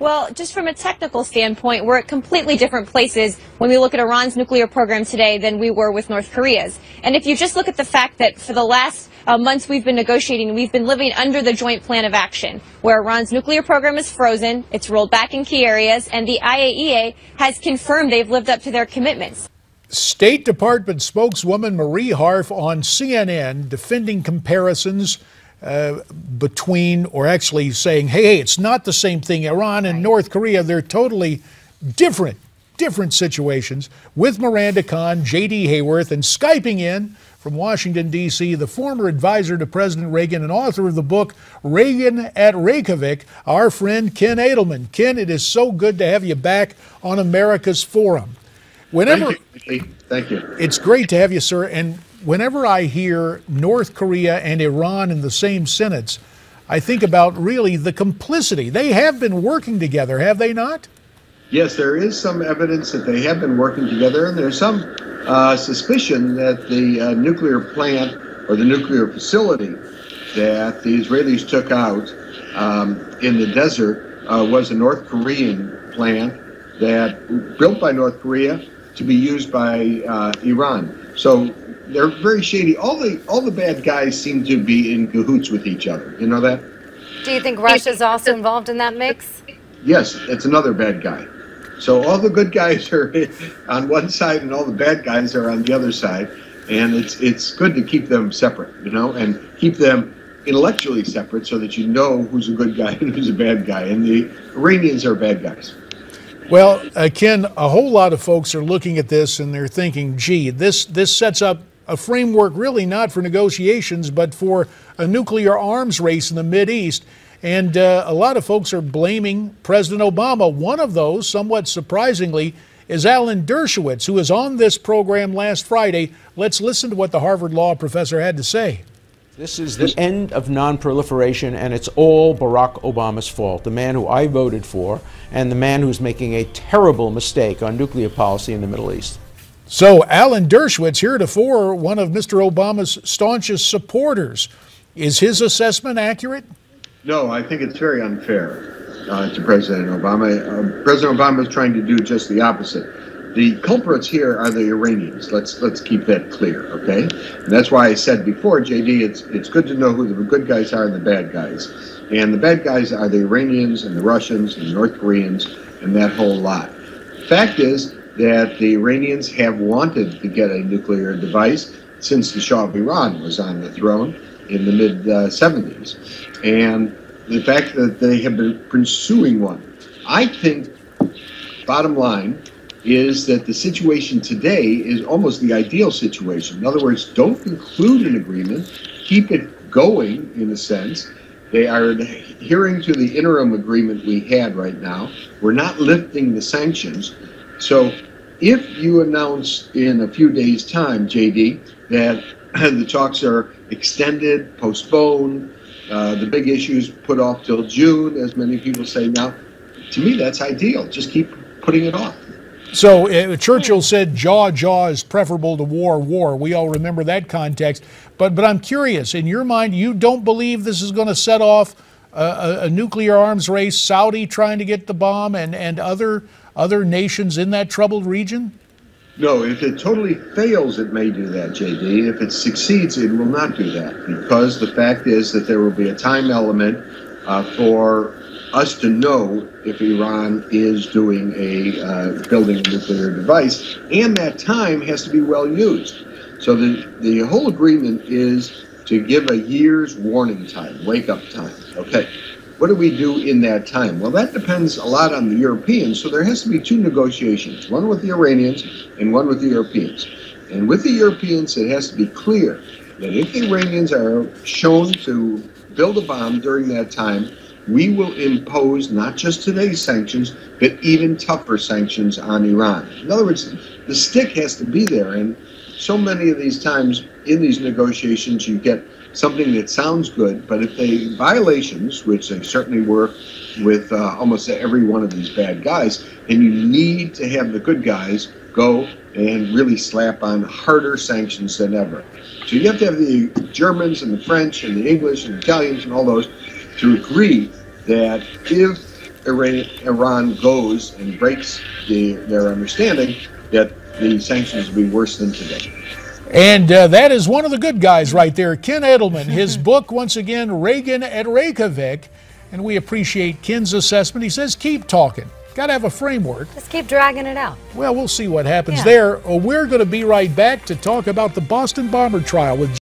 Well, just from a technical standpoint, we're at completely different places when we look at Iran's nuclear program today than we were with North Korea's. And if you just look at the fact that for the last uh, months we've been negotiating, we've been living under the joint plan of action, where Iran's nuclear program is frozen, it's rolled back in key areas, and the IAEA has confirmed they've lived up to their commitments. State Department spokeswoman Marie Harf on CNN defending comparisons uh, between, or actually saying, hey, hey, it's not the same thing. Iran and North Korea, they're totally different, different situations. With Miranda Khan, J.D. Hayworth, and Skyping in from Washington, D.C., the former advisor to President Reagan and author of the book Reagan at Reykjavik, our friend Ken Adelman. Ken, it is so good to have you back on America's Forum. Whenever, Thank you. Thank you. It's great to have you, sir. And whenever I hear North Korea and Iran in the same sentence, I think about really the complicity. They have been working together, have they not? Yes, there is some evidence that they have been working together, and there's some uh, suspicion that the uh, nuclear plant or the nuclear facility that the Israelis took out um, in the desert uh, was a North Korean plant that built by North Korea to be used by uh, Iran. So they're very shady. All the all the bad guys seem to be in cahoots with each other. You know that? Do you think Russia's also involved in that mix? Yes, it's another bad guy. So all the good guys are on one side, and all the bad guys are on the other side. And it's it's good to keep them separate, you know, and keep them intellectually separate so that you know who's a good guy and who's a bad guy. And the Iranians are bad guys. Well, uh, Ken, a whole lot of folks are looking at this and they're thinking, gee, this, this sets up a framework really not for negotiations, but for a nuclear arms race in the East. And uh, a lot of folks are blaming President Obama. One of those, somewhat surprisingly, is Alan Dershowitz, who was on this program last Friday. Let's listen to what the Harvard Law professor had to say. This is the end of nonproliferation, and it's all Barack Obama's fault, the man who I voted for, and the man who's making a terrible mistake on nuclear policy in the Middle East. So, Alan Dershowitz, heretofore one of Mr. Obama's staunchest supporters, is his assessment accurate? No, I think it's very unfair uh, to President Obama. Uh, President Obama is trying to do just the opposite the culprits here are the Iranians. Let's let's keep that clear, okay? And that's why I said before, JD, it's it's good to know who the good guys are and the bad guys. And the bad guys are the Iranians and the Russians and the North Koreans and that whole lot. Fact is that the Iranians have wanted to get a nuclear device since the Shah of Iran was on the throne in the mid uh, 70s. And the fact that they have been pursuing one, I think, bottom line, is that the situation today is almost the ideal situation. In other words, don't conclude an agreement, keep it going in a sense. They are adhering to the interim agreement we had right now. We're not lifting the sanctions. So if you announce in a few days' time, JD, that the talks are extended, postponed, uh, the big issues put off till June, as many people say now, to me that's ideal. Just keep putting it off. So uh, Churchill said, "Jaw, jaw is preferable to war, war." We all remember that context. But but I'm curious. In your mind, you don't believe this is going to set off a, a, a, nuclear arms race? Saudi trying to get the bomb, and and other other nations in that troubled region. No, if it totally fails, it may do that, JD. If it succeeds, it will not do that because the fact is that there will be a time element uh, for us to know if Iran is doing a uh, building a nuclear device, and that time has to be well used. So the the whole agreement is to give a year's warning time, wake up time. Okay. What do we do in that time? Well, that depends a lot on the Europeans. So there has to be two negotiations, one with the Iranians and one with the Europeans. And with the Europeans, it has to be clear that if the Iranians are shown to build a bomb during that time, we will impose not just today's sanctions, but even tougher sanctions on Iran. In other words, the stick has to be there. And so many of these times in these negotiations, you get something that sounds good, but if they violations, which they certainly were with uh, almost every one of these bad guys, and you need to have the good guys go and really slap on harder sanctions than ever. So you have to have the Germans and the French and the English and the Italians and all those to agree that if Iran, Iran goes and breaks the, their understanding, that the sanctions will be worse than today. And uh, that is one of the good guys right there, Ken Adelman. His book, once again, Reagan at Reykjavik. And we appreciate Ken's assessment. He says, keep talking. Got to have a framework. Just keep dragging it out. Well, we'll see what happens Yeah. there. Uh, We're going to be right back to talk about the Boston bomber trial with